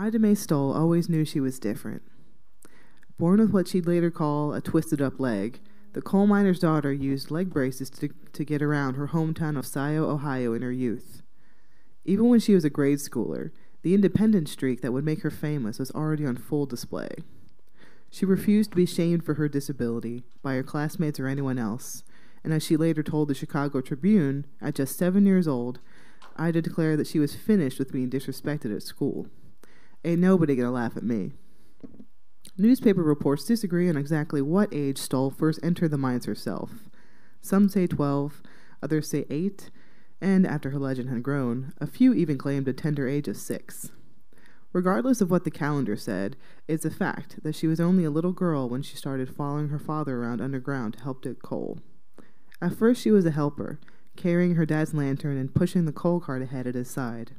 Ida Mae Stull always knew she was different. Born with what she'd later call a twisted up leg, the coal miner's daughter used leg braces to, to get around her hometown of Scio, Ohio in her youth. Even when she was a grade schooler, the independent streak that would make her famous was already on full display. She refused to be shamed for her disability by her classmates or anyone else, and as she later told the Chicago Tribune, at just seven years old, Ida declared that she was finished with being disrespected at school. Ain't nobody gonna laugh at me. Newspaper reports disagree on exactly what age Stull first entered the mines herself. Some say 12, others say 8, and after her legend had grown, a few even claimed a tender age of 6. Regardless of what the calendar said, it's a fact that she was only a little girl when she started following her father around underground to help dig coal. At first, she was a helper, carrying her dad's lantern and pushing the coal cart ahead at his side.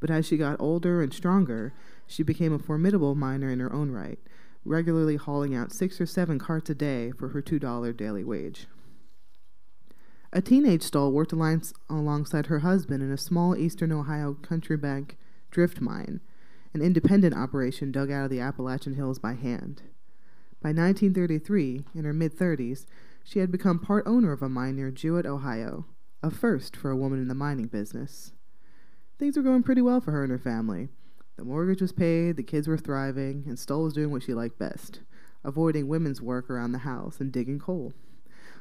But as she got older and stronger, she became a formidable miner in her own right, regularly hauling out six or seven carts a day for her $2 daily wage. A teenage Stull worked alongside her husband in a small eastern Ohio country bank drift mine, an independent operation dug out of the Appalachian Hills by hand. By 1933, in her mid 30s, she had become part owner of a mine near Jewett, Ohio, a first for a woman in the mining business. Things were going pretty well for her and her family. The mortgage was paid, the kids were thriving, and Stull was doing what she liked best avoiding women's work around the house and digging coal.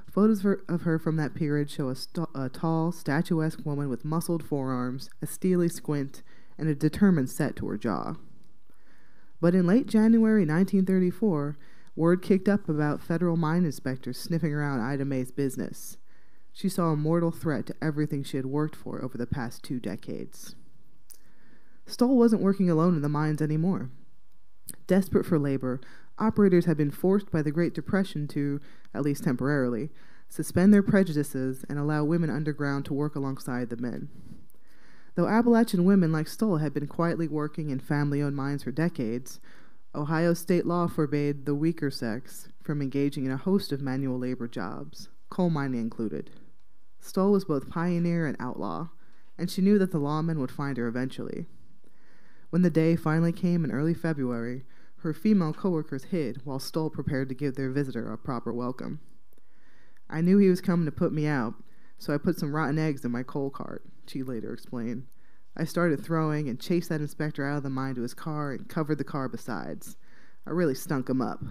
Photos of her from that period show a, st- a tall, statuesque woman with muscled forearms, a steely squint, and a determined set to her jaw. But in late January 1934, word kicked up about federal mine inspectors sniffing around Ida Mae's business. She saw a mortal threat to everything she had worked for over the past two decades. Stull wasn't working alone in the mines anymore. Desperate for labor, operators had been forced by the Great Depression to, at least temporarily, suspend their prejudices and allow women underground to work alongside the men. Though Appalachian women like Stull had been quietly working in family owned mines for decades, Ohio state law forbade the weaker sex from engaging in a host of manual labor jobs, coal mining included. Stull was both pioneer and outlaw, and she knew that the lawmen would find her eventually. When the day finally came in early February, her female coworkers hid while Stull prepared to give their visitor a proper welcome. I knew he was coming to put me out, so I put some rotten eggs in my coal cart, she later explained. I started throwing and chased that inspector out of the mine to his car and covered the car besides. I really stunk him up.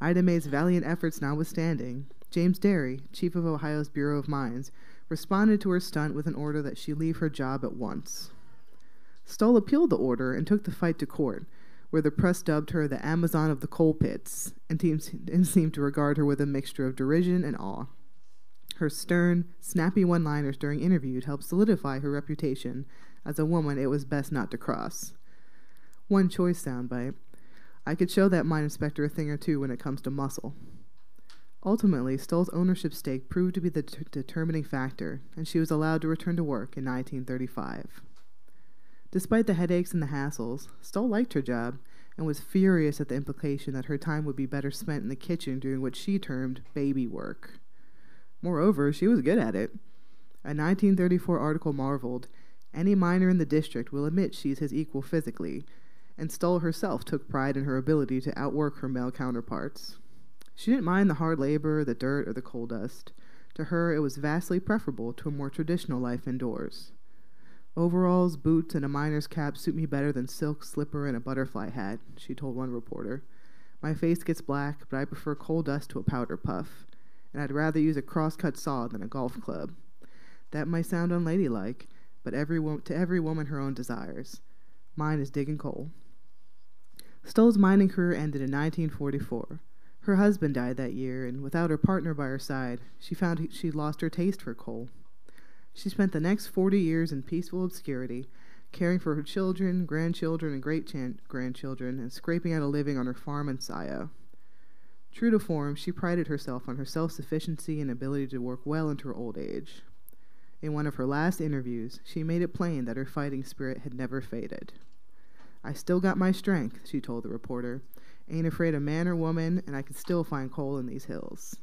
Ida Mae's valiant efforts notwithstanding, James Derry, chief of Ohio's Bureau of Mines, responded to her stunt with an order that she leave her job at once. Stull appealed the order and took the fight to court, where the press dubbed her the Amazon of the coal pits and, and seemed to regard her with a mixture of derision and awe. Her stern, snappy one liners during interviews helped solidify her reputation as a woman it was best not to cross. One choice soundbite I could show that mine inspector a thing or two when it comes to muscle. Ultimately, Stull's ownership stake proved to be the t- determining factor, and she was allowed to return to work in 1935. Despite the headaches and the hassles, Stull liked her job and was furious at the implication that her time would be better spent in the kitchen doing what she termed baby work. Moreover, she was good at it. A 1934 article marveled, Any miner in the district will admit she's his equal physically, and Stull herself took pride in her ability to outwork her male counterparts. She didn't mind the hard labor, the dirt, or the coal dust. To her, it was vastly preferable to a more traditional life indoors. Overalls, boots, and a miner's cap suit me better than silk slipper and a butterfly hat, she told one reporter. My face gets black, but I prefer coal dust to a powder puff and I'd rather use a crosscut saw than a golf club. That might sound unladylike, but every wo- to every woman her own desires. Mine is digging coal. Stull's mining career ended in 1944. Her husband died that year, and without her partner by her side, she found she'd lost her taste for coal. She spent the next 40 years in peaceful obscurity, caring for her children, grandchildren, and great grandchildren, and scraping out a living on her farm in Scio. True to form, she prided herself on her self sufficiency and ability to work well into her old age. In one of her last interviews, she made it plain that her fighting spirit had never faded. I still got my strength, she told the reporter. Ain't afraid of man or woman, and I can still find coal in these hills.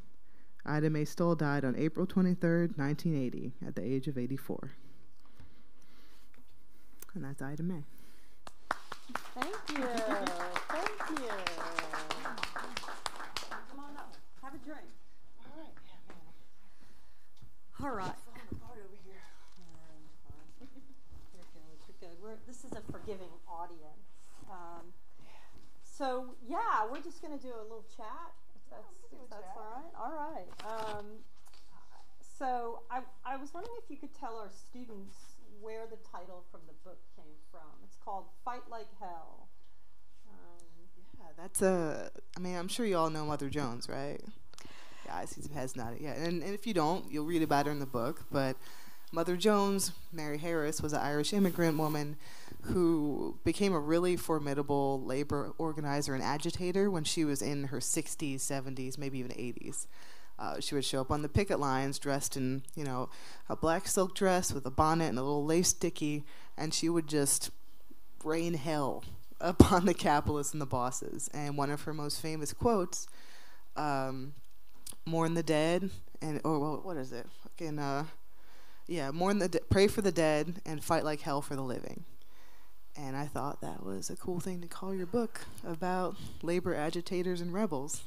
Ida Mae Stull died on April 23, 1980, at the age of 84. And that's Ida Mae. Thank you. Thank you. Come on up. Have a drink. All right. You're good. You're good. We're, this is a forgiving audience. So yeah, we're just going to do a little chat. If that's, if that's all right. All right. Um, so I, I was wondering if you could tell our students where the title from the book came from. It's called Fight Like Hell. Um, Yeah, that's a. I mean, I'm sure you all know Mother Jones, right? Yeah, I see some heads nodding. Yeah, and, and if you don't, you'll read about her in the book. But Mother Jones, Mary Harris, was an Irish immigrant woman who became a really formidable labor organizer and agitator when she was in her 60s, 70s, maybe even 80s. Uh, she would show up on the picket lines dressed in, you know, a black silk dress with a bonnet and a little lace dicky, and she would just rain hell upon the capitalists and the bosses. And one of her most famous quotes, um, "Mourn the dead," and or well, what is it? Fucking uh, yeah, mourn the de- pray for the dead and fight like hell for the living. And I thought that was a cool thing to call your book about labor agitators and rebels.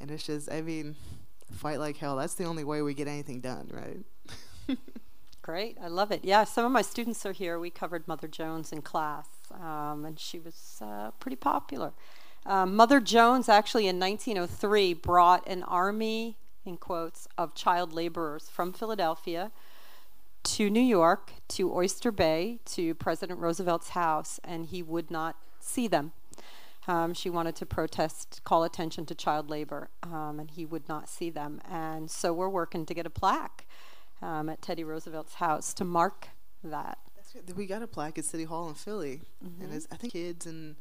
And it's just, I mean, fight like hell. That's the only way we get anything done, right? Great, I love it. Yeah, some of my students are here. We covered Mother Jones in class, um, and she was uh, pretty popular. Um, Mother Jones actually in 1903 brought an army, in quotes, of child laborers from Philadelphia to New York, to Oyster Bay, to President Roosevelt's house, and he would not see them. Um, she wanted to protest, call attention to child labor, um, and he would not see them. And so we're working to get a plaque um, at Teddy Roosevelt's house to mark that. We got a plaque at City Hall in Philly, and it's, I think kids and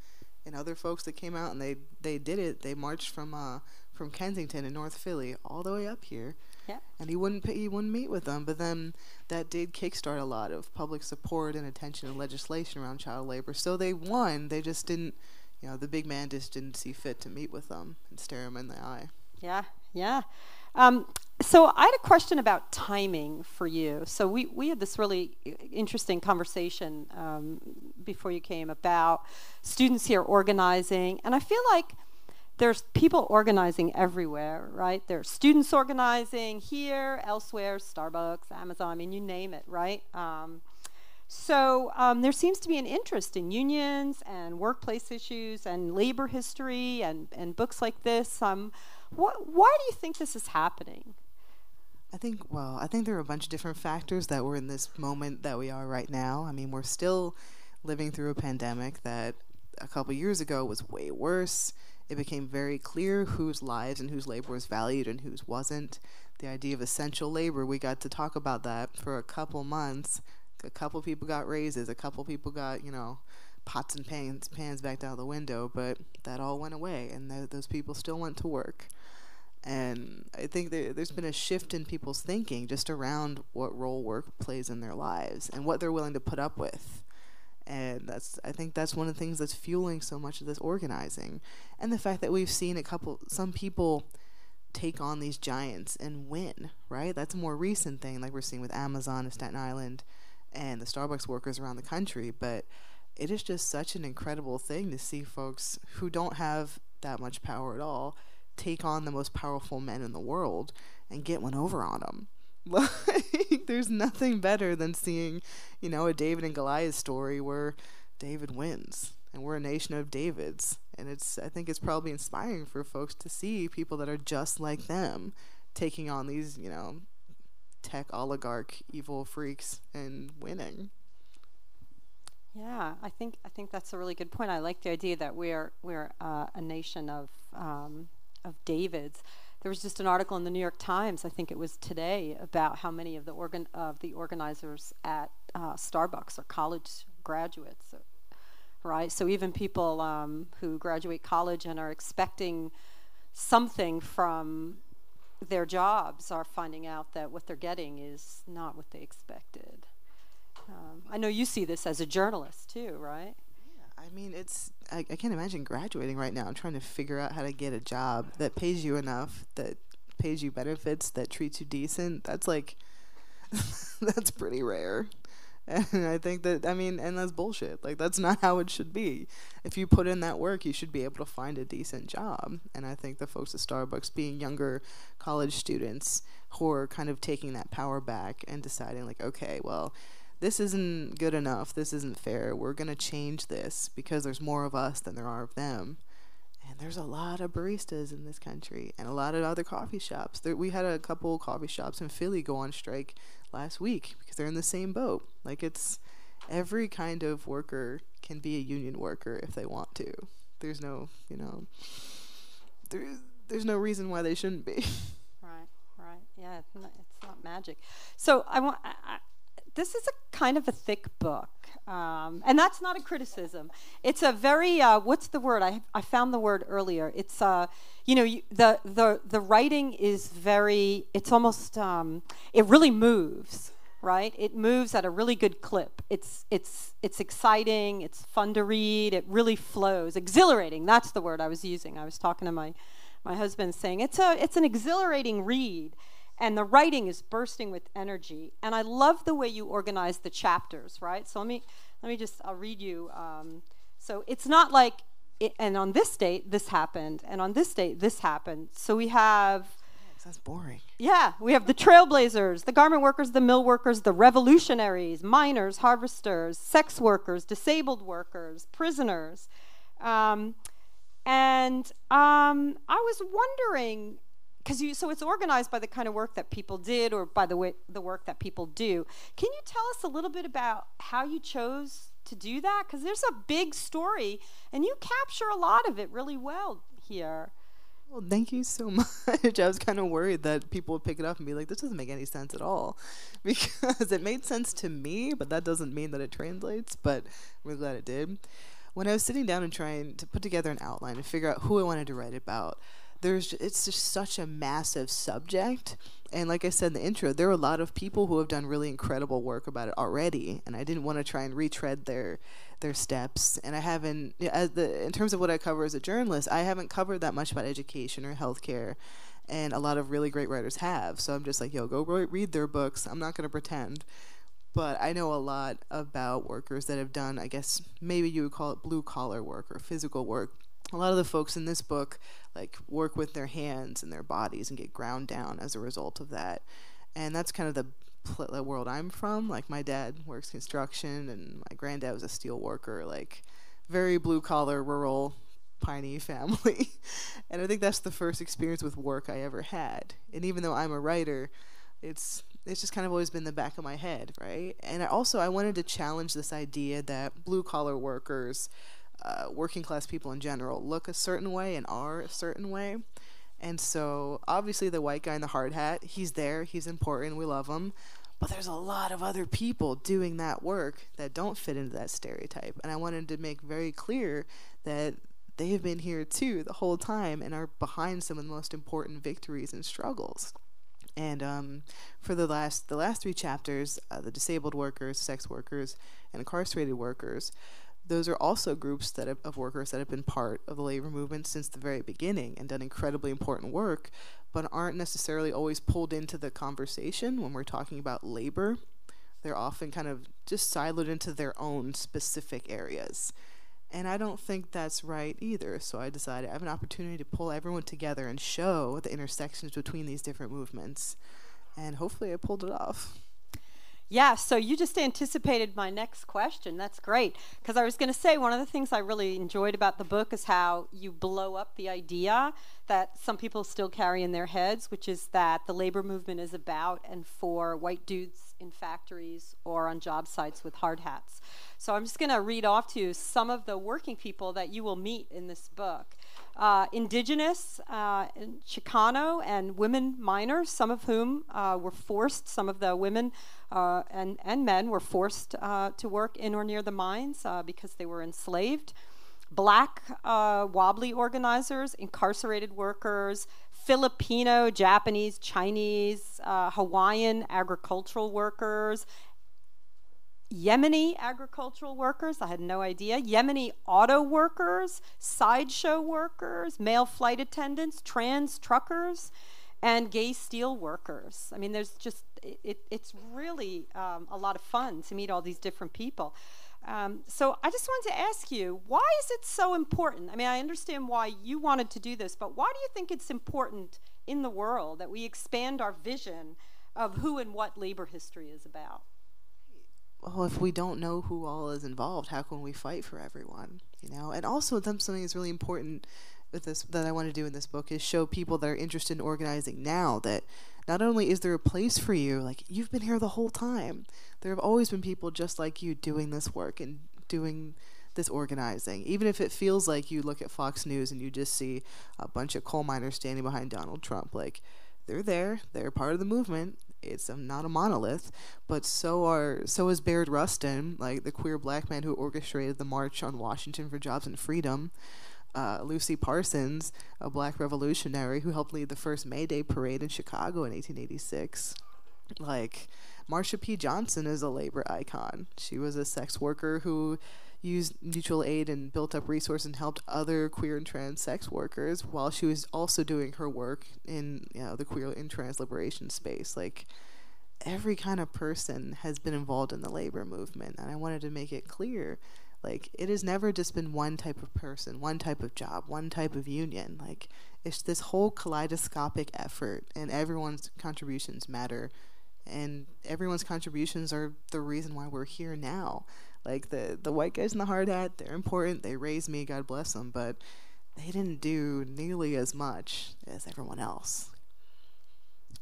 and other folks that came out and they they did it. They marched from uh from Kensington in North Philly all the way up here. Yeah. And he wouldn't he wouldn't meet with them, but then that did kickstart a lot of public support and attention and legislation around child labor. So they won. They just didn't, you know, the big man just didn't see fit to meet with them and stare them in the eye. Yeah, yeah. Um, so I had a question about timing for you. So we, we had this really interesting conversation um, before you came about students here organizing, and I feel like there's people organizing everywhere, right? There's students organizing here, elsewhere, Starbucks, Amazon, I mean, you name it, right? Um, so um, there seems to be an interest in unions and workplace issues and labor history and, and books like this. Um, why do you think this is happening? I think, well, I think there are a bunch of different factors that we're in this moment that we are right now. I mean, we're still living through a pandemic that a couple years ago was way worse. It became very clear whose lives and whose labor was valued and whose wasn't. The idea of essential labor, we got to talk about that for a couple months. A couple people got raises, a couple people got, you know, pots and pans pans backed out the window, but that all went away, and th- those people still went to work. And I think there, there's been a shift in people's thinking just around what role work plays in their lives and what they're willing to put up with. And that's I think that's one of the things that's fueling so much of this organizing. And the fact that we've seen a couple some people take on these giants and win, right? That's a more recent thing like we're seeing with Amazon and Staten Island and the Starbucks workers around the country, but it is just such an incredible thing to see folks who don't have that much power at all take on the most powerful men in the world and get one over on them. Like, there's nothing better than seeing, you know, a David and Goliath story where David wins and we're a nation of Davids. And it's, I think it's probably inspiring for folks to see people that are just like them taking on these, you know, tech oligarch evil freaks and winning. Yeah, I think I think that's a really good point. I like the idea that we're we're uh, a nation of um, of Davids. There was just an article in the New York Times, I think it was today, about how many of the organ of the organizers at uh, Starbucks are college graduates, right? So even people um, who graduate college and are expecting something from their jobs are finding out that what they're getting is not what they expected. Um, I know you see this as a journalist too, right? I mean, it's I, I can't imagine graduating right now and trying to figure out how to get a job that pays you enough, that pays you benefits, that treats you decent. That's like that's pretty rare. And I think that, I mean, and that's bullshit. Like, that's not how it should be. If you put in that work, you should be able to find a decent job. And I think the folks at Starbucks, being younger college students who are kind of taking that power back and deciding, like, okay, well, this isn't good enough. This isn't fair. We're going to change this because there's more of us than there are of them. And there's a lot of baristas in this country and a lot of other coffee shops. There, we had a couple coffee shops in Philly go on strike last week because they're in the same boat. Like it's every kind of worker can be a union worker if they want to. There's no, you know, there, there's no reason why they shouldn't be. Right, right. Yeah, it's not, it's not magic. So I want. I, this is a kind of a thick book, um, and that's not a criticism. It's a very uh, what's the word? I I found the word earlier. It's uh, you know, you, the the the writing is very. It's almost um, it really moves. Right, it moves at a really good clip. It's it's it's exciting. It's fun to read. It really flows. Exhilarating. That's the word I was using. I was talking to my my husband, saying it's a it's an exhilarating read and the writing is bursting with energy. And I love the way you organize the chapters, right? So let me let me just I'll read you. Um, so it's not like it, and on this date this happened, and on this date this happened. So we have. That's boring. Yeah, we have the trailblazers, the garment workers, the mill workers, the revolutionaries, miners, harvesters, sex workers, disabled workers, prisoners. Um, and um, I was wondering because you so it's organized by the kind of work that people did or by the way the work that people do can you tell us a little bit about how you chose to do that because there's a big story and you capture a lot of it really well here well, thank you so much. I was kind of worried that people would pick it up and be like, this doesn't make any sense at all. Because it made sense to me, but that doesn't mean that it translates. But I'm glad it did. When I was sitting down and trying to put together an outline and figure out who I wanted to write about, there's it's just such a massive subject. And like i said in the intro there are a lot of people who have done really incredible work about it already and i didn't want to try and retread their their steps. And i haven't as the in terms of what i cover as a journalist i haven't covered that much about education or healthcare and a lot of really great writers have. So i'm just like yo go read their books. I'm not going to pretend. But I know a lot about workers that have done, I guess maybe you would call it blue collar work or physical work. A lot of the folks in this book like work with their hands and their bodies and get ground down as a result of that. And that's kind of the world i'm from. Like my dad works construction and my granddad was a steel worker like very blue collar rural piney family. And i think that's the first experience with work i ever had. And even though i'm a writer it's it's just kind of always been the back of my head right? And I also i wanted to challenge this idea that blue collar workers uh, working class people in general look a certain way and are a certain way. And so, obviously, the white guy in the hard hat, he's there, he's important, we love him. But there's a lot of other people doing that work that don't fit into that stereotype. And I wanted to make very clear that they have been here too the whole time and are behind some of the most important victories and struggles. And um, for the last the last three chapters, uh, the disabled workers, sex workers, and incarcerated workers, those are also groups that have, of workers that have been part of the labor movement since the very beginning and done incredibly important work, but aren't necessarily always pulled into the conversation when we're talking about labor. They're often kind of just siloed into their own specific areas. And I don't think that's right either. So I decided I have an opportunity to pull everyone together and show the intersections between these different movements. And hopefully I pulled it off. Yeah, so you just anticipated my next question. That's great. Because I was going to say, one of the things I really enjoyed about the book is how you blow up the idea that some people still carry in their heads, which is that the labor movement is about and for white dudes in factories or on job sites with hard hats. So I'm just going to read off to you some of the working people that you will meet in this book uh, indigenous, uh, Chicano, and women miners, some of whom uh, were forced, some of the women uh, and, and men were forced uh, to work in or near the mines uh, because they were enslaved. Black wobbly organizers, incarcerated workers, Filipino, Japanese, Chinese, Hawaiian agricultural workers, Yemeni agricultural workers, I had no idea. Yemeni auto workers, sideshow workers, male flight attendants, trans truckers, and gay steel workers. I mean, there's just, it, it it's really um, a lot of fun to meet all these different people. Um, so I just wanted to ask you, why is it so important? I mean, I understand why you wanted to do this, but why do you think it's important in the world that we expand our vision of who and what labor history is about? Well, if we don't know who all is involved, how can we fight for everyone? You know, and also something that's really important with this that I want to do in this book is show people that are interested in organizing now that not only is there a place for you, like you've been here the whole time. There have always been people just like you doing this work and doing this organizing. Even if it feels like you look at Fox News and you just see a bunch of coal miners standing behind Donald Trump, like they're there, they're part of the movement. It's not a monolith, but so are so is Bayard Rustin, like the queer black man who orchestrated the march on Washington for jobs and freedom uh, Lucy Parsons, a black revolutionary who helped lead the first May Day parade in Chicago in 1886. Like, Marsha P. Johnson is a labor icon. She was a sex worker who used mutual aid and built up resources and helped other queer and trans sex workers while she was also doing her work in you know the queer and trans liberation space. Like, every kind of person has been involved in the labor movement, and I wanted to make it clear like it has never just been one type of person, one type of job, one type of union. Like it's this whole kaleidoscopic effort and everyone's contributions matter and everyone's contributions are the reason why we're here now. Like the the white guys in the hard hat, they're important. They raised me, God bless them, but they didn't do nearly as much as everyone else.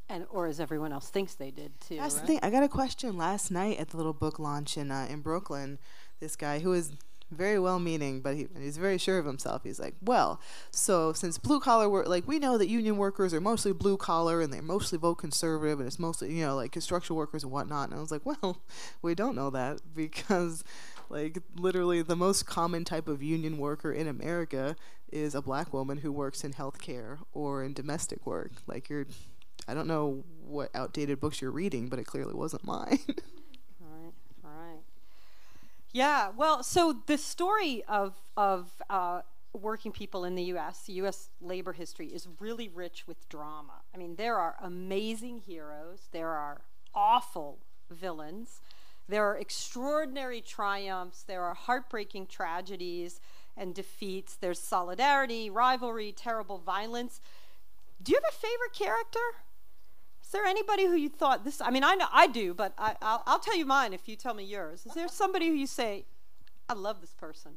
And or as everyone else thinks they did too. That's right? the thing. I got a question last night at the little book launch in uh, in Brooklyn this guy who is very well meaning, but he, he's very sure of himself. He's like, well, so since blue collar work, like we know that union workers are mostly blue collar and they mostly vote conservative and it's mostly, you know, like construction workers and whatnot. And I was like, well, we don't know that because, like, literally the most common type of union worker in America is a black woman who works in healthcare or in domestic work. Like, you're, I don't know what outdated books you're reading, but it clearly wasn't mine. Yeah, well, so the story of of uh, working people in the U.S., U.S. labor history, is really rich with drama. I mean, there are amazing heroes, there are awful villains, there are extraordinary triumphs, there are heartbreaking tragedies and defeats. There's solidarity, rivalry, terrible violence. Do you have a favorite character? There anybody who you thought this? I mean, I know I do, but I, I'll, I'll tell you mine if you tell me yours. Is there somebody who you say, I love this person?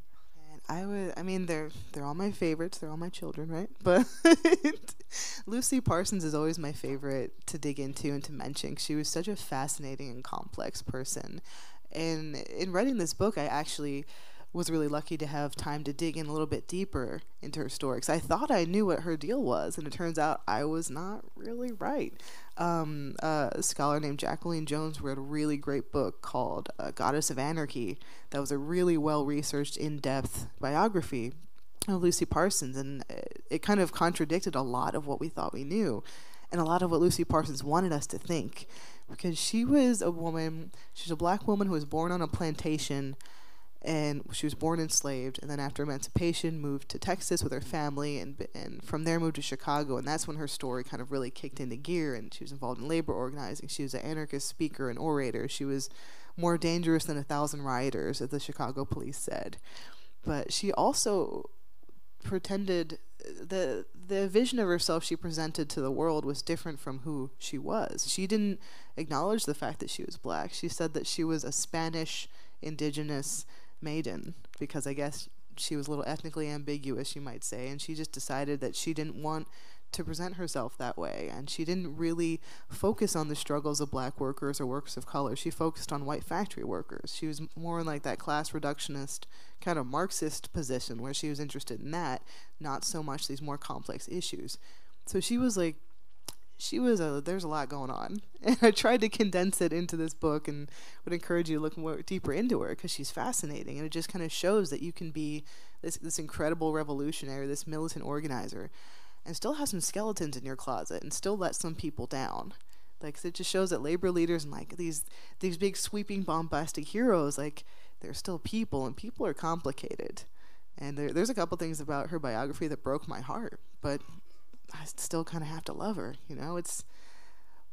And I would. I mean, they're they're all my favorites. They're all my children, right? But Lucy Parsons is always my favorite to dig into and to mention. She was such a fascinating and complex person. And in writing this book, I actually was really lucky to have time to dig in a little bit deeper into her story because I thought I knew what her deal was, and it turns out I was not really right. Um, uh, a scholar named Jacqueline Jones wrote a really great book called uh, Goddess of Anarchy that was a really well researched, in depth biography of Lucy Parsons, and it, it kind of contradicted a lot of what we thought we knew and a lot of what Lucy Parsons wanted us to think. Because she was a woman, she's a black woman who was born on a plantation and she was born enslaved and then after emancipation moved to texas with her family and, and from there moved to chicago and that's when her story kind of really kicked into gear and she was involved in labor organizing she was an anarchist speaker and orator she was more dangerous than a thousand rioters as the chicago police said but she also pretended the the vision of herself she presented to the world was different from who she was. She didn't acknowledge the fact that she was black. She said that she was a Spanish indigenous maiden because I guess she was a little ethnically ambiguous, you might say, and she just decided that she didn't want to present herself that way. And she didn't really focus on the struggles of black workers or workers of color. She focused on white factory workers. She was more in like that class reductionist kind of Marxist position where she was interested in that, not so much these more complex issues. So she was like she was a there's a lot going on. And i tried to condense it into this book and would encourage you to look more deeper into her because she's fascinating. And it just kind of shows that you can be this this incredible revolutionary this militant organizer and still have some skeletons in your closet and still let some people down. Like it just shows that labor leaders and like these these big sweeping bombastic heroes like they're still people and people are complicated. And there, there's a couple things about her biography that broke my heart but I still kind of have to love her. You know, it's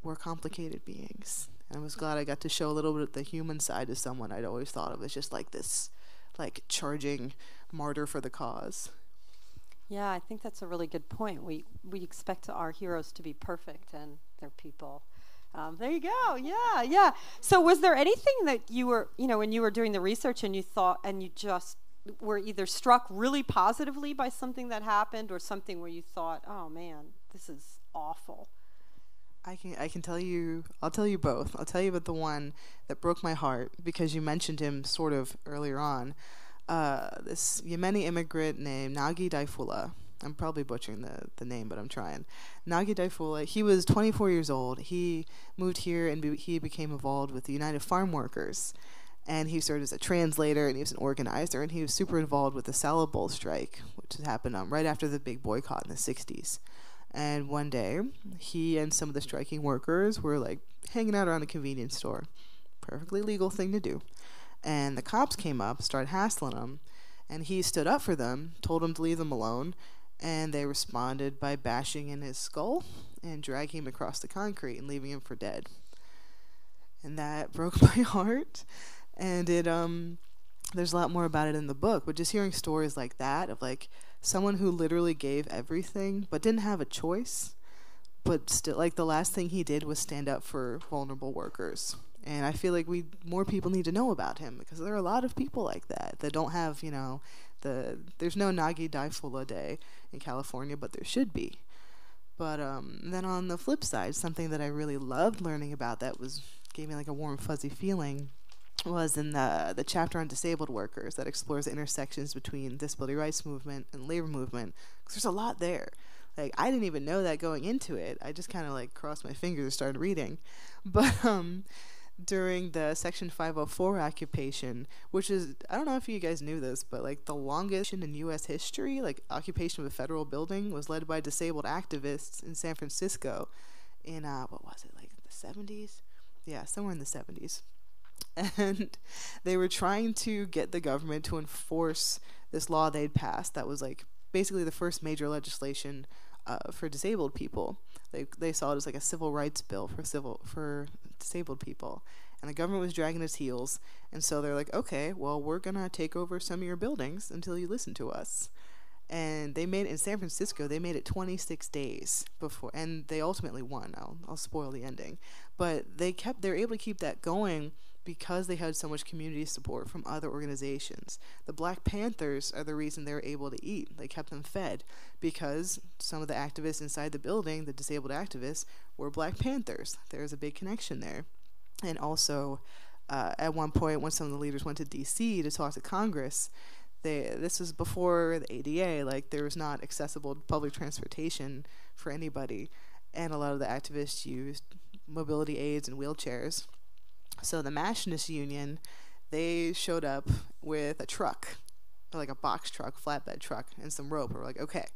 we're complicated beings. And I was glad I got to show a little bit of the human side to someone I'd always thought of as just like this, like charging martyr for the cause. Yeah, I think that's a really good point. We we expect our heroes to be perfect, and they're people. Um, there you go. Yeah, yeah. So, was there anything that you were, you know, when you were doing the research and you thought, and you just were either struck really positively by something that happened, or something where you thought, "Oh man, this is awful." I can I can tell you I'll tell you both. I'll tell you about the one that broke my heart because you mentioned him sort of earlier on uh, this Yemeni immigrant named Nagi Daifullah. I'm probably butchering the, the name, but I'm trying. Nagi Daifullah, he was 24 years old. He moved here and be- he became involved with the United Farm Workers. And he served as a translator and he was an organizer and he was super involved with the salad bowl strike, which happened um, right after the big boycott in the 60s. And one day, he and some of the striking workers were like hanging out around a convenience store. Perfectly legal thing to do. And the cops came up, started hassling him, and he stood up for them, told them to leave them alone, and they responded by bashing in his skull and dragging him across the concrete and leaving him for dead. And that broke my heart. And it um there's a lot more about it in the book, but just hearing stories like that of like someone who literally gave everything but didn't have a choice, but still like the last thing he did was stand up for vulnerable workers and I feel like we more people need to know about him because there are a lot of people like that that don't have you know the there's no Nagi Daifullah Day in California, but there should be. But um, then on the flip side, something that I really loved learning about that was gave me like a warm fuzzy feeling was in the the chapter on disabled workers that explores the intersections between disability rights movement and labor movement. Because there's a lot there. Like I didn't even know that going into it. I just kind of like crossed my fingers and started reading. But um, during the Section 504 occupation, which is, I don't know if you guys knew this, but like the longest in U.S. history, like occupation of a federal building, was led by disabled activists in San Francisco in, uh, what was it, like the 70s? Yeah, somewhere in the 70s. And they were trying to get the government to enforce this law they'd passed that was like basically the first major legislation uh, for disabled people. They they saw it as like a civil rights bill for civil for disabled people. And the government was dragging its heels, and so they're like, "Okay, well, we're gonna take over some of your buildings until you listen to us." And they made in San Francisco. They made it 26 days before, and they ultimately won. I'll I'll spoil the ending, but they kept they're able to keep that going because they had so much community support from other organizations. The Black Panthers are the reason they were able to eat. They kept them fed because some of the activists inside the building, the disabled activists, were Black Panthers. There's a big connection there. And also, uh, at one point, when some of the leaders went to D.C. to talk to Congress, they this was before the ADA. Like there was not accessible public transportation for anybody, and a lot of the activists used mobility aids and wheelchairs so the Machinist Union, they showed up with a truck, like a box truck, flatbed truck, and some rope. We're like, okay,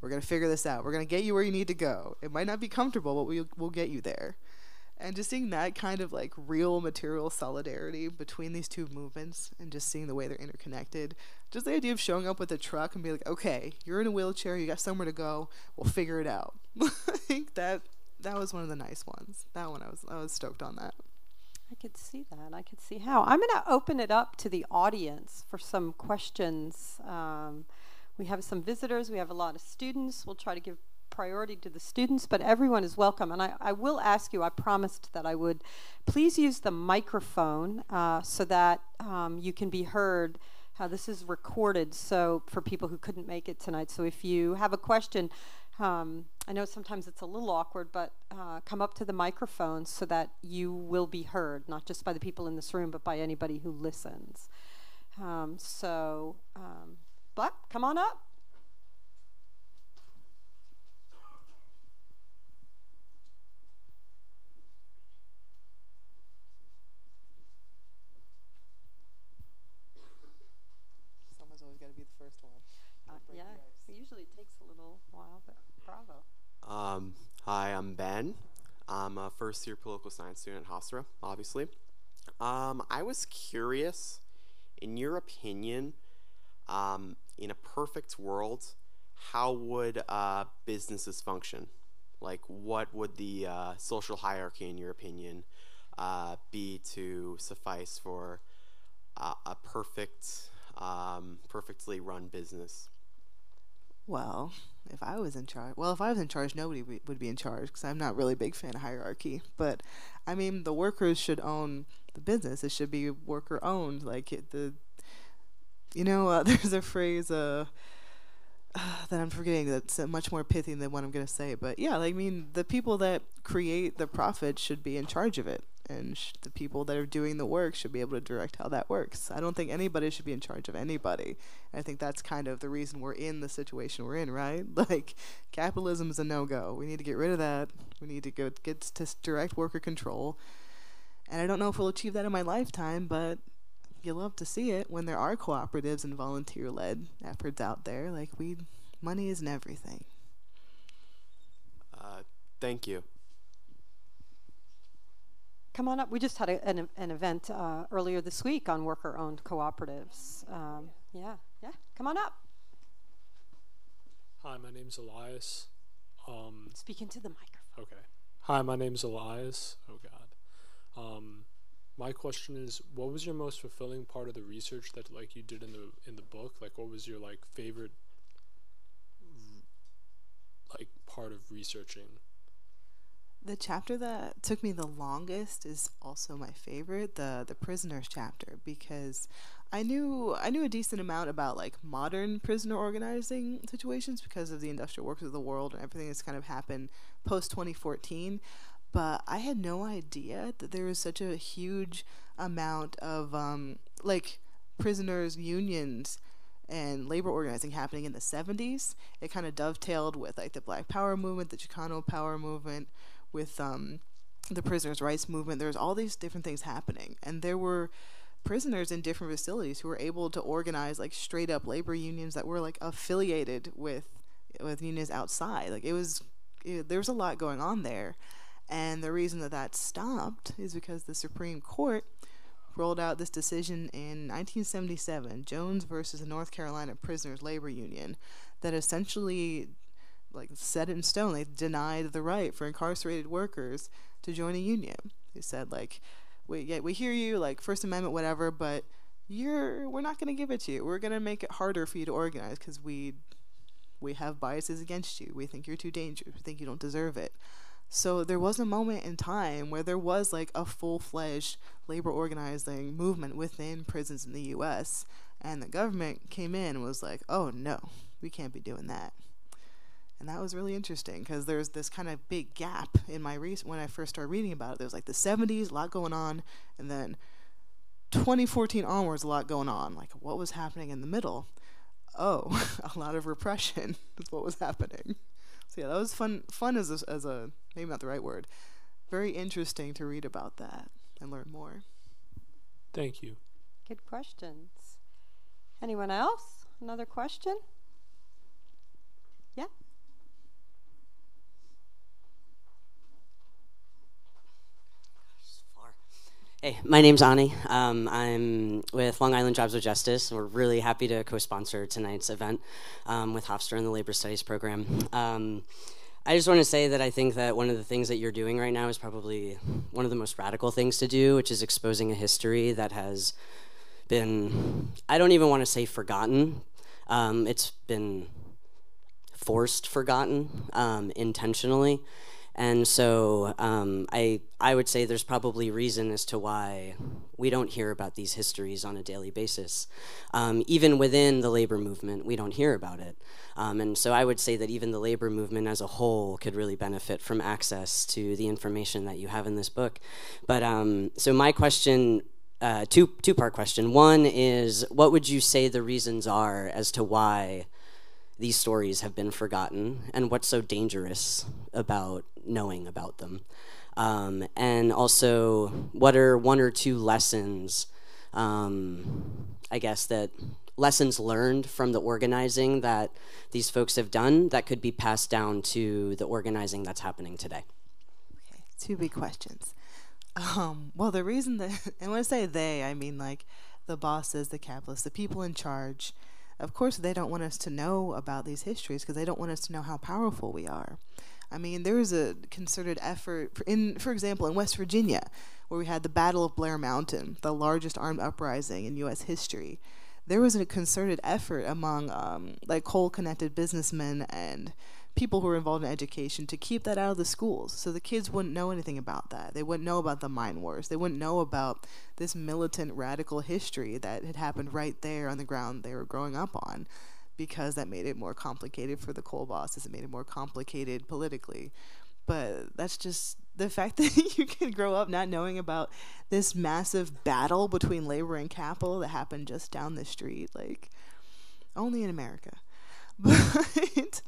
we're gonna figure this out. We're gonna get you where you need to go. It might not be comfortable, but we'll we'll get you there. And just seeing that kind of like real material solidarity between these two movements and just seeing the way they're interconnected. Just the idea of showing up with a truck and be like, okay, you're in a wheelchair, you got somewhere to go, we'll figure it out. I think that that was one of the nice ones. That one I was I was stoked on that. I could see that. I could see how. I'm going to open it up to the audience for some questions. Um, we have some visitors. We have a lot of students. We'll try to give priority to the students, but everyone is welcome. And I, I will ask you, I promised that I would, please use the microphone uh, so that um, you can be heard. how this is recorded so for people who couldn't make it tonight. So if you have a question, um, I know sometimes it's a little awkward, but uh, come up to the microphone so that you will be heard, not just by the people in this room, but by anybody who listens. Um, so, um, Buck, come on up. Someone's always got to be the first one. Uh, Break yeah, the ice. it usually takes a little while, but bravo. Um, hi, I'm Ben. I'm a first year political science student at Hofstra, obviously. Um, I was curious, in your opinion, um, in a perfect world, how would uh, businesses function? Like, what would the uh, social hierarchy, in your opinion, uh, be to suffice for uh, a perfect, um, perfectly run business? Well, if I was in charge, well, if I was in charge, nobody would be in charge because I'm not really a big fan of hierarchy. But I mean, the workers should own the business. It should be worker owned. Like it, the, you know, uh, there's a phrase uh, that I'm forgetting that's uh, much more pithy than what I'm gonna say. But yeah, like, I mean, the people that create the profit should be in charge of it and sh- the people that are doing the work should be able to direct how that works. I don't think anybody should be in charge of anybody. I think that's kind of the reason we're in the situation we're in, right? Like capitalism is a no-go. We need to get rid of that. We need to go get to direct worker control. And I don't know if we'll achieve that in my lifetime, but you love to see it when there are cooperatives and volunteer-led efforts out there. Like we, money isn't everything. Uh, thank you. Come on up. We just had a, an, an event uh, earlier this week on worker owned cooperatives. Um, yeah, yeah. Come on up. Hi, my name's Elias. Um, Speak into the microphone. okay. Hi, my name's Elias. Oh, God. Um, my question is, what was your most fulfilling part of the research that like you did in the in the book? Like, what was your like favorite like part of researching? The chapter that took me the longest is also my favorite, the the prisoners chapter, because I knew I knew a decent amount about like modern prisoner organizing situations because of the industrial workers of the world and everything that's kind of happened post 2014, but I had no idea that there was such a huge amount of um, like prisoners unions and labor organizing happening in the 70s. It kind of dovetailed with like the Black Power movement, the Chicano Power movement with um, the prisoners' rights movement. There's all these different things happening, and there were prisoners in different facilities who were able to organize like straight up labor unions that were like affiliated with with unions outside. Like it was, it, there was a lot going on there, and the reason that that stopped is because the Supreme Court rolled out this decision in 1977, Jones versus the North Carolina Prisoners Labor Union, that essentially like set in stone. They denied the right for incarcerated workers to join a union. They said like, we yeah, we hear you like First Amendment whatever, but you're we're not going to give it to you. We're going to make it harder for you to organize because we we have biases against you. We think you're too dangerous. We think you don't deserve it. So there was a moment in time where there was like a full-fledged labor organizing movement within prisons in the U.S. and the government came in and was like, "Oh no, we can't be doing that." And that was really interesting because there's this kind of big gap in my re- when I first started reading about it. There was like the 70s, a lot going on, and then 2014 onwards, a lot going on. Like what was happening in the middle? Oh, a lot of repression is what was happening. So yeah, that was fun. Fun as a, as a maybe not the right word. Very interesting to read about that and learn more. Thank you. Good questions. Anyone else? Another question? Yeah. Hey, my name's Ani. Um, I'm with Long Island Jobs with Justice. We're really happy to co-sponsor tonight's event um, with Hofstra and the Labor Studies program. Um, I just want to say that I think that one of the things that you're doing right now is probably one of the most radical things to do, which is exposing a history that has been, I don't even want to say forgotten. Um, it's been forced forgotten um, intentionally. And so um, I, I would say there's probably reason as to why we don't hear about these histories on a daily basis. Um, even within the labor movement, we don't hear about it. Um, and so I would say that even the labor movement as a whole could really benefit from access to the information that you have in this book. But um, so my question uh, two two part question. One is what would you say the reasons are as to why these stories have been forgotten and what's so dangerous about knowing about them. Um, and also, what are one or two lessons, um, I guess, that lessons learned from the organizing that these folks have done that could be passed down to the organizing that's happening today? Okay, two big questions. Um, well, the reason that, and when I say they, I mean like the bosses, the capitalists, the people in charge Of course, they don't want us to know about these histories because they don't want us to know how powerful we are. I mean, there was a concerted effort in, for example, in West Virginia, where we had the Battle of Blair Mountain, the largest armed uprising in U.S. history. There was a concerted effort among um, like coal-connected businessmen and people who were involved in education to keep that out of the schools so the kids wouldn't know anything about that. They wouldn't know about the mine wars. They wouldn't know about this militant radical history that had happened right there on the ground they were growing up on because that made it more complicated for the coal bosses. It made it more complicated politically. But that's just the fact that you can grow up not knowing about this massive battle between labor and capital that happened just down the street. Like, only in America. But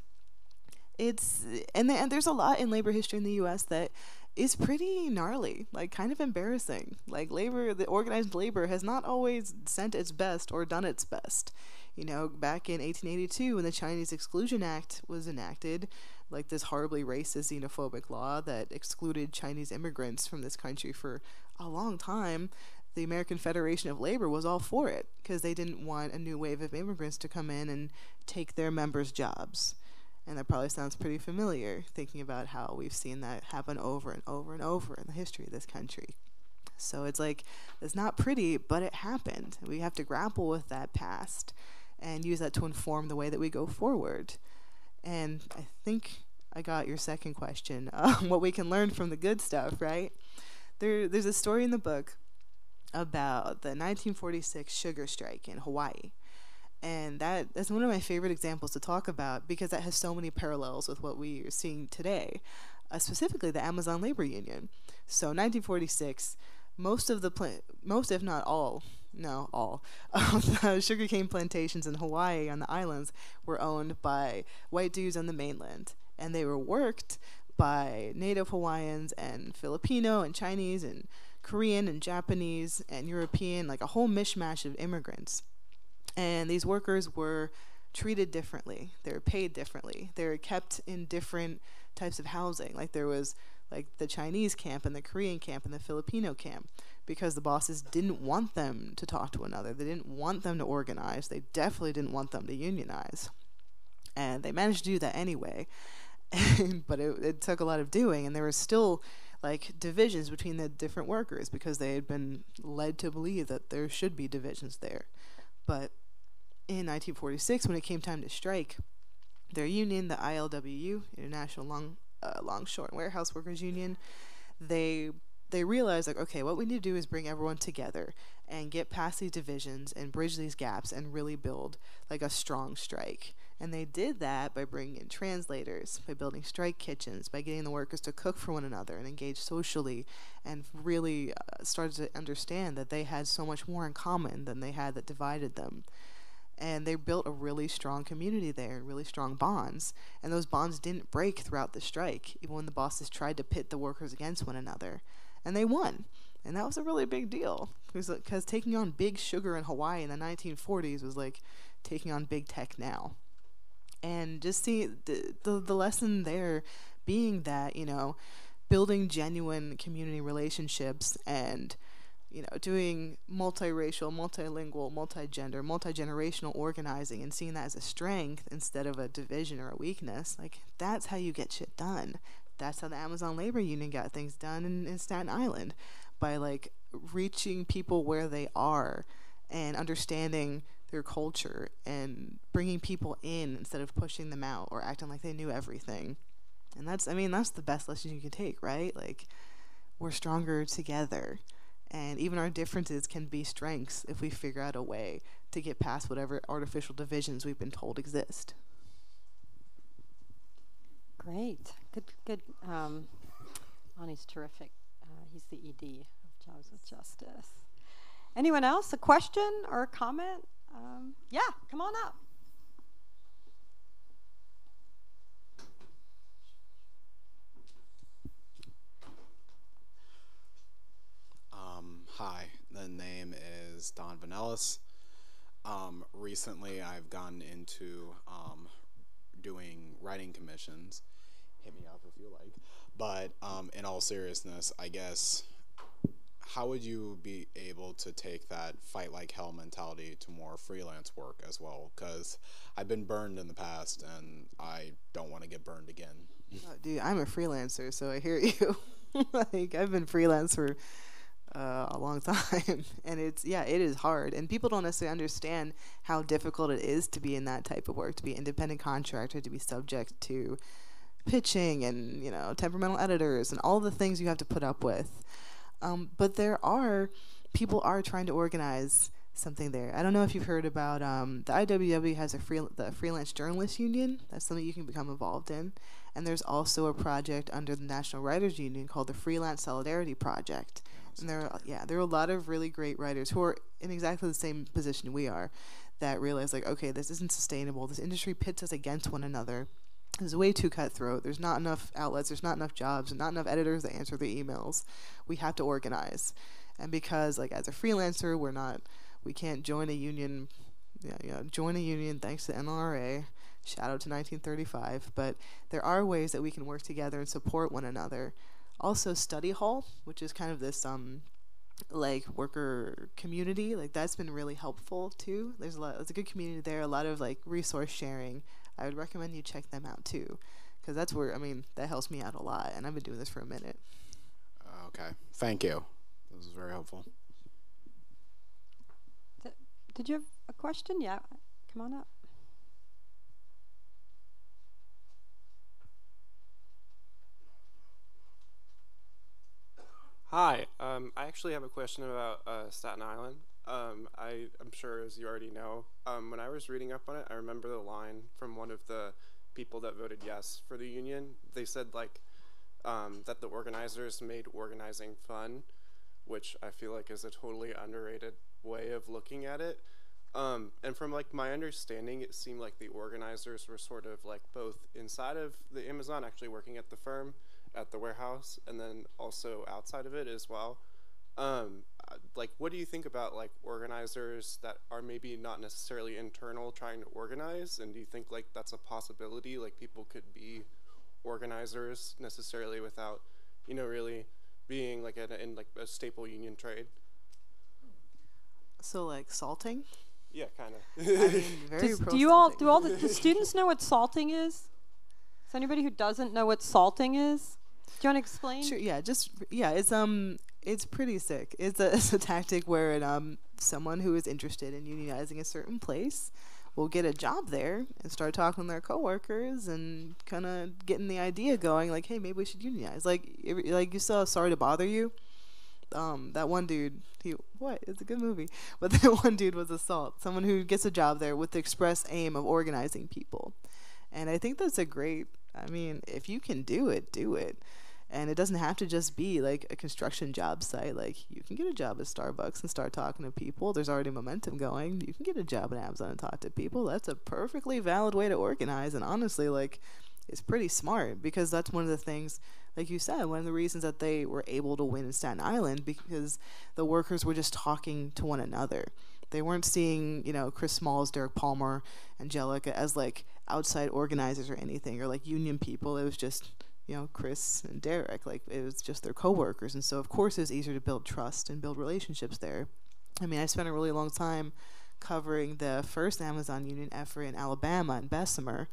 it's and, and there's a lot in labor history in the U.S. that is pretty gnarly, like kind of embarrassing. Like labor, the organized labor has not always sent its best or done its best. You know, back in 1882 when the Chinese Exclusion Act was enacted, like this horribly racist, xenophobic law that excluded Chinese immigrants from this country for a long time. The American Federation of Labor was all for it because they didn't want a new wave of immigrants to come in and take their members' jobs. And that probably sounds pretty familiar, thinking about how we've seen that happen over and over and over in the history of this country. So it's like, it's not pretty, but it happened. We have to grapple with that past and use that to inform the way that we go forward. And I think I got your second question um, what we can learn from the good stuff, right? There, there's a story in the book about the 1946 sugar strike in Hawaii and that that's one of my favorite examples to talk about because that has so many parallels with what we are seeing today, uh, specifically the Amazon labor union. So 1946, most of the plant, most if not all, no, all of the sugarcane plantations in Hawaii on the islands were owned by white dudes on the mainland, and they were worked by Native Hawaiians and Filipino and Chinese and Korean and Japanese and European, like a whole mishmash of immigrants and these workers were treated differently. They were paid differently. They were kept in different types of housing. Like there was like the Chinese camp and the Korean camp and the Filipino camp because the bosses didn't want them to talk to another. They didn't want them to organize. They definitely didn't want them to unionize. And they managed to do that anyway. but it, it took a lot of doing and there was still like divisions between the different workers because they had been led to believe that there should be divisions there. But in 1946, when it came time to strike, their union, the ILWU, International Long uh, Longshore and Warehouse Workers Union, they they realized like okay, what we need to do is bring everyone together and get past these divisions and bridge these gaps and really build like a strong strike. And they did that by bringing in translators, by building strike kitchens, by getting the workers to cook for one another and engage socially, and really uh, started to understand that they had so much more in common than they had that divided them and they built a really strong community there, really strong bonds. And those bonds didn't break throughout the strike, even when the bosses tried to pit the workers against one another. And they won. And that was a really big deal because taking on big sugar in Hawaii in the 1940s was like taking on big tech now. And just see the, the, the lesson there being that, you know, building genuine community relationships and you know, doing multiracial, multilingual, multigender, multigenerational organizing and seeing that as a strength instead of a division or a weakness, like that's how you get shit done. That's how the Amazon labor union got things done in, in Staten Island by like reaching people where they are and understanding their culture and bringing people in instead of pushing them out or acting like they knew everything. And that's, I mean, that's the best lesson you can take, right? Like, we're stronger together. And even our differences can be strengths if we figure out a way to get past whatever artificial divisions we've been told exist. Great. Good, good. Um, terrific. Uh, he's the ED of Jobs with Justice. Anyone else? A question or a comment? Um, yeah, come on up. Hi, the name is Don Vanellis. Um, recently, I've gotten into um, doing writing commissions. Hit me up if you like. But um, in all seriousness, I guess how would you be able to take that fight like hell mentality to more freelance work as well? Because I've been burned in the past, and I don't want to get burned again. Oh, dude, I'm a freelancer, so I hear you. like I've been freelance for uh, a long time, and it's yeah, it is hard, and people don't necessarily understand how difficult it is to be in that type of work, to be independent contractor, to be subject to pitching and you know temperamental editors and all the things you have to put up with. Um, but there are people are trying to organize something there. I don't know if you've heard about um, the IWW has a free the freelance journalist union. That's something you can become involved in. And there's also a project under the National Writers Union called the Freelance Solidarity Project. And there, are, yeah, there are a lot of really great writers who are in exactly the same position we are, that realize like, okay, this isn't sustainable. This industry pits us against one another. It's way too cutthroat. There's not enough outlets. There's not enough jobs. And not enough editors that answer the emails. We have to organize, and because like as a freelancer, we're not, we can't join a union. Yeah, you know, join a union thanks to NLRA. Shout out to 1935. But there are ways that we can work together and support one another. Also, study hall, which is kind of this um, like worker community, like that's been really helpful too. There's a lot. There's a good community there. A lot of like resource sharing I would recommend you check them out too, because that's where I mean that helps me out a lot, and I've been doing this for a minute. Okay, thank you. This is very helpful. Did you have a question? Yeah, come on up. Hi, um, I actually have a question about uh, Staten Island. Um, I, I'm sure, as you already know, um, when I was reading up on it, I remember the line from one of the people that voted yes for the union. They said like um, that the organizers made organizing fun, which I feel like is a totally underrated way of looking at it. Um, and from like my understanding, it seemed like the organizers were sort of like both inside of the Amazon, actually working at the firm, at the warehouse, and then also outside of it as well. Um, like, what do you think about like organizers that are maybe not necessarily internal trying to organize? And do you think like that's a possibility? Like, people could be organizers necessarily without, you know, really being like in, in like a staple union trade. So like salting. Yeah, kind of. I mean, very Does, do you all do all the, the students know what salting is? Is anybody who doesn't know what salting is? Do you want to explain? Sure. Yeah. Just yeah. It's um. It's pretty sick. It's a it's a tactic where it, um someone who is interested in unionizing a certain place will get a job there and start talking to their coworkers and kind of getting the idea going. Like, hey, maybe we should unionize. Like, if- like you saw Sorry to Bother You. Um, that one dude, he what? It's a good movie, but that one dude was assault. Someone who gets a job there with the express aim of organizing people, and I think that's a great. I mean, if you can do it, do it. And it doesn't have to just be like a construction job site. Like you can get a job at Starbucks and start talking to people. There's already momentum going. You can get a job at Amazon and talk to people. That's a perfectly valid way to organize. And honestly, like it's pretty smart because that's one of the things, like you said, one of the reasons that they were able to win in Staten Island because the workers were just talking to one another. They weren't seeing, you know, Chris Smalls, Derek Palmer, Angelica as like outside organizers or anything or like union people. It was just, you know, Chris and Derek. Like it was just their coworkers. And so of course it was easier to build trust and build relationships there. I mean, I spent a really long time covering the first Amazon union effort in Alabama in Bessemer.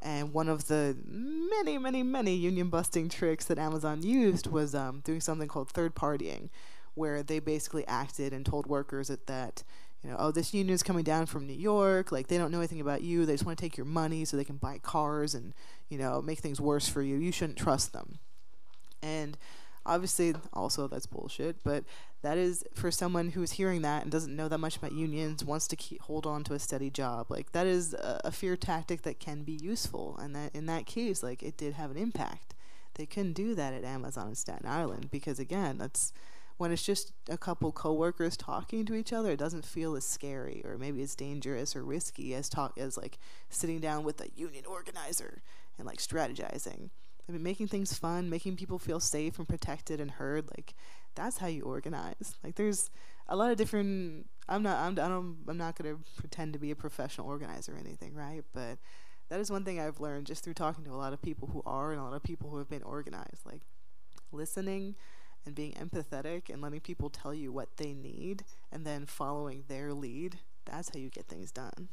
And one of the many, many, many union busting tricks that Amazon used was um, doing something called third partying, where they basically acted and told workers that, that you know, oh, this union is coming down from New York. Like, they don't know anything about you. They just want to take your money so they can buy cars and, you know, make things worse for you. You shouldn't trust them. And obviously, also, that's bullshit. But that is for someone who's hearing that and doesn't know that much about unions, wants to keep, hold on to a steady job. Like, that is a, a fear tactic that can be useful. And that in that case, like, it did have an impact. They couldn't do that at Amazon in Staten Island because, again, that's when it's just a couple coworkers talking to each other, it doesn't feel as scary or maybe as dangerous or risky as talk as like sitting down with a union organizer and like strategizing. I mean, making things fun, making people feel safe and protected and heard, like that's how you organize. Like there's a lot of different. I'm not. I'm. I don't. I'm not gonna pretend to be a professional organizer or anything, right? But that is one thing I've learned just through talking to a lot of people who are and a lot of people who have been organized. Like listening and being empathetic and letting people tell you what they need and then following their lead. That's how you get things done.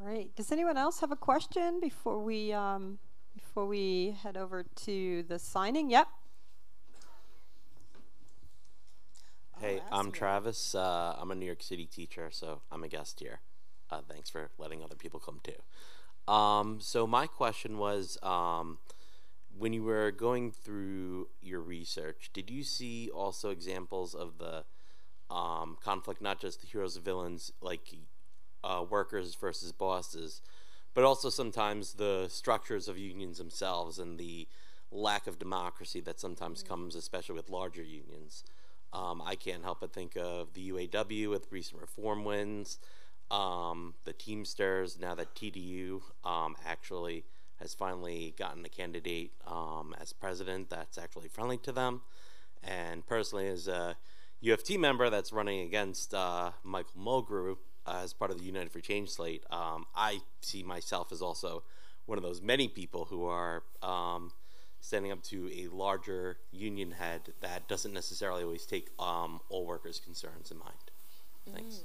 Great. Does anyone else have a question before we um, before we head over to the signing? Yep. Hey, I'm Travis. Uh, I'm a New York City teacher, so I'm a guest here. Uh, thanks for letting other people come too. Um, so my question was, um, when you were going through your research, did you see also examples of the um, conflict, not just the heroes and villains, like uh, workers versus bosses, but also sometimes the structures of unions themselves and the lack of democracy that sometimes comes, especially with larger unions? Um, I can't help but think of the UAW with recent reform wins, um, the Teamsters, now that TDU um, actually has finally gotten a candidate um, as president that's actually friendly to them. And personally, as a UFT member that's running against uh, Michael Mulgrew uh, as part of the United for Change slate, um, I see myself as also one of those many people who are um, standing up to a larger union head that doesn't necessarily always take um, all workers' concerns in mind. Thanks. Mm.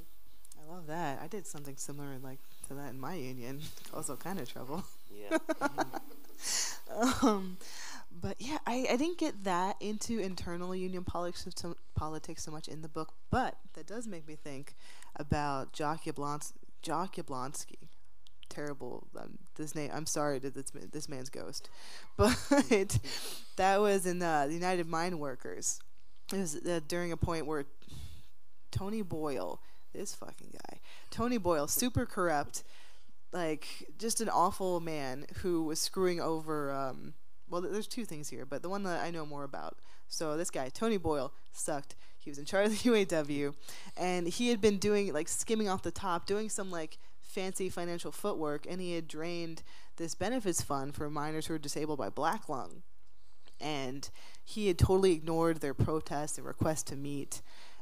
I love that. I did something similar like to that in my union. Also kind of trouble. Yeah. um, but yeah, I, I didn't get that into internal union politics so, politics so much in the book, but that does make me think about Jock, Yablons- Jock Yablonski. Terrible. Um, this name. I'm sorry to this this man's ghost, but that was in uh, the United Mine Workers. It was uh, during a point where Tony Boyle, this fucking guy, Tony Boyle, super corrupt, like just an awful man who was screwing over. Um, well, there's two things here, but the one that I know more about. So this guy, Tony Boyle, sucked. He was in charge of the UAW, and he had been doing like skimming off the top, doing some like fancy financial footwork, and he had drained this benefits fund for miners who were disabled by black lung, and he had totally ignored their protests and requests to meet,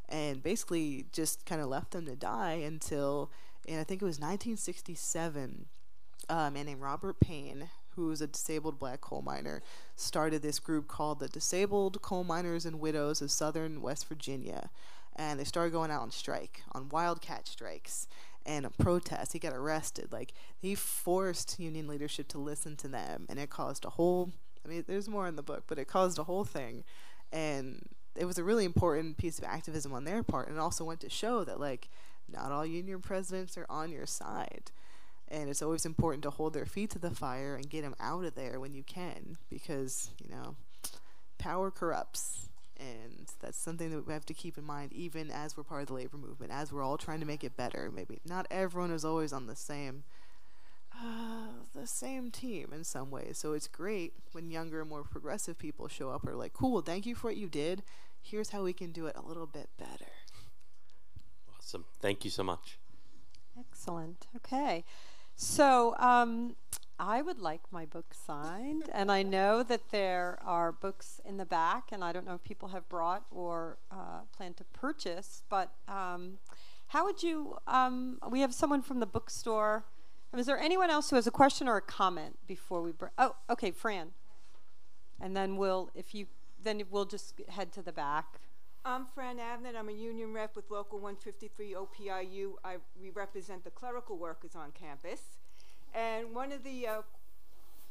and basically just kind of left them to die until, and I think it was 1967, a man named Robert Payne who was a disabled black coal miner, started this group called the Disabled Coal Miners and Widows of Southern West Virginia. And they started going out on strike, on wildcat strikes and a protest. He got arrested. Like, he forced union leadership to listen to them, and it caused a whole I mean, there's more in the book, but it caused a whole thing. And it was a really important piece of activism on their part. And it also went to show that, like, not all union presidents are on your side and it's always important to hold their feet to the fire and get them out of there when you can because you know power corrupts. And that's something that we have to keep in mind even as we're part of the labor movement as we're all trying to make it better. Maybe not everyone is always on the same uh, the same team in some ways. So it's great when younger more progressive people show up are like cool thank you for what you did. Here's how we can do it a little bit better. Awesome. Thank you so much. Excellent. Okay so um, I would like my book signed, and I know that there are books in the back, and I don't know if people have brought or uh, plan to purchase. But um, how would you? Um, we have someone from the bookstore. Is there anyone else who has a question or a comment before we? Br- oh, okay, Fran. And then we'll, if you, then we'll just head to the back. I'm Fran Avnet. I'm a union rep with Local 153 OPEIU. I, we represent the clerical workers on campus. And one of the uh,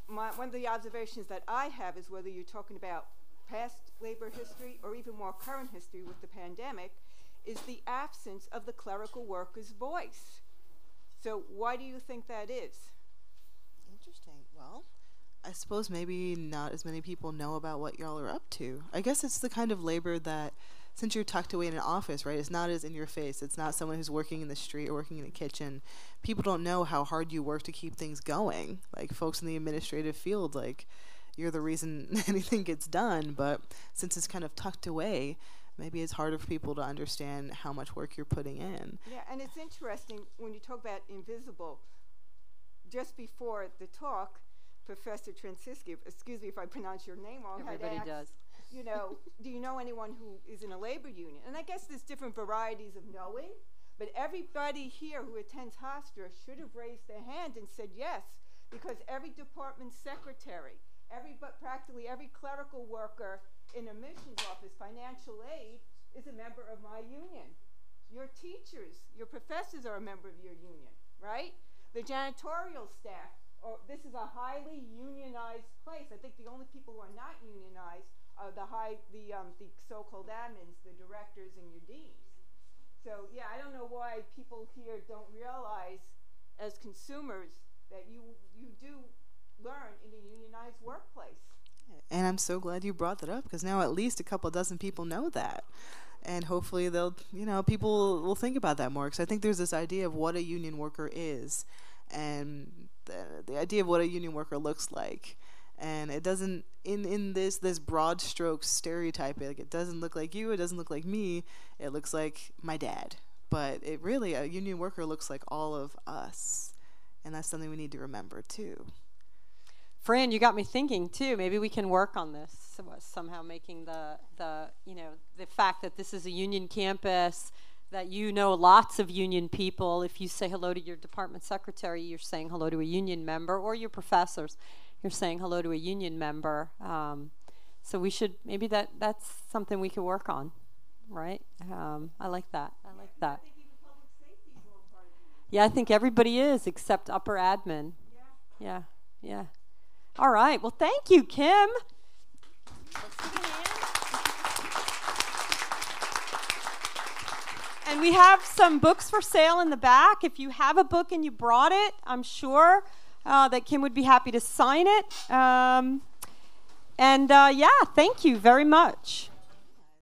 my, one of the observations that I have is whether you're talking about past labor history or even more current history with the pandemic, is the absence of the clerical workers' voice. So why do you think that is? Interesting. Well, I suppose maybe not as many people know about what y'all are up to. I guess it's the kind of labor that since you're tucked away in an office, right? It's not as in your face. It's not someone who's working in the street or working in the kitchen. People don't know how hard you work to keep things going. Like folks in the administrative field, like you're the reason anything gets done. But since it's kind of tucked away, maybe it's harder for people to understand how much work you're putting in. Yeah, and it's interesting when you talk about invisible. Just before the talk, Professor Transiski, excuse me if I pronounce your name wrong. Everybody asked, does you know, do you know anyone who is in a labor union? And I guess there's different varieties of knowing, but everybody here who attends Hofstra should have raised their hand and said yes, because every department secretary, every but practically every clerical worker in a missions office, financial aid, is a member of my union. Your teachers, your professors are a member of your union, right? The janitorial staff, or this is a highly unionized place. I think the only people who are not unionized are the high, the um, the so-called admins, the directors, and your deans. So yeah, I don't know why people here don't realize, as consumers, that you you do learn in a unionized workplace. And I'm so glad you brought that up because now at least a couple dozen people know that. And hopefully they'll, you know, people will think about that more because I think there's this idea of what a union worker is and the, the idea of what a union worker looks like. And it doesn't in in this this broad strokes stereotype. Like it doesn't look like you. It doesn't look like me. It looks like my dad. But it really a union worker looks like all of us, and that's something we need to remember too. Fran, you got me thinking too. Maybe we can work on this somehow, making the the you know the fact that this is a union campus, that you know lots of union people. If you say hello to your department secretary, you're saying hello to a union member, or your professors, you're saying hello to a union member. Um, so we should maybe that that's something we could work on, right? Um, I like that. I like that. Yeah, I think everybody is except upper admin. Yeah, yeah. All right. Well, thank you, Kim. And we have some books for sale in the back. If you have a book and you brought it, I'm sure uh, that Kim would be happy to sign it. Um, and uh, yeah, thank you very much.